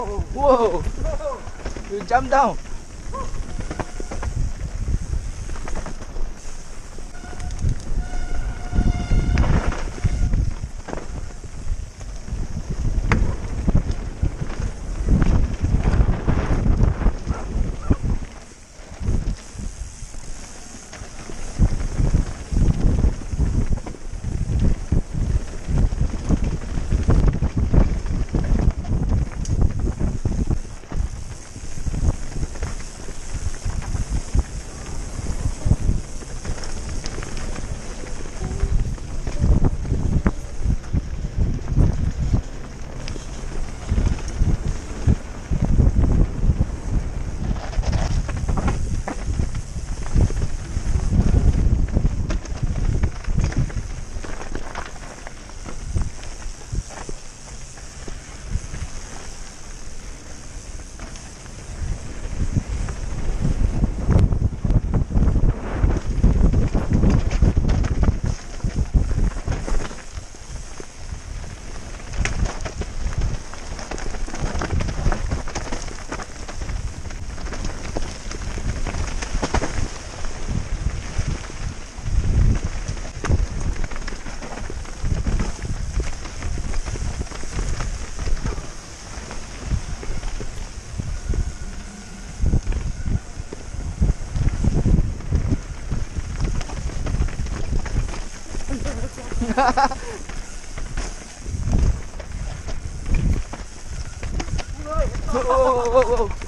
Oh, oh, Whoa! Whoa! You jump down! Whoa, whoa, whoa.